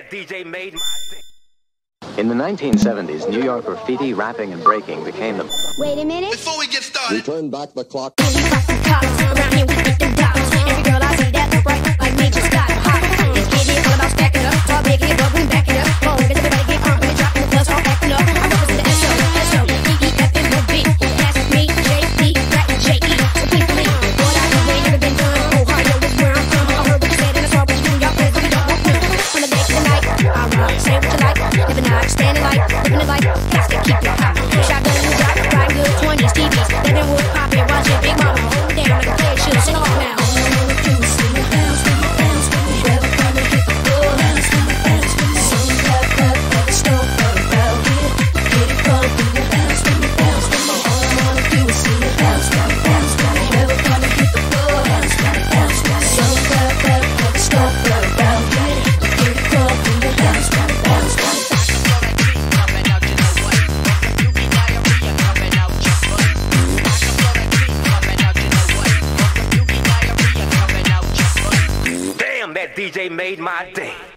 That DJ made my day. In the 1970s, New York graffiti, rapping, and breaking became the. Wait a minute. Before we get started, we turn back the clock. That DJ made my day.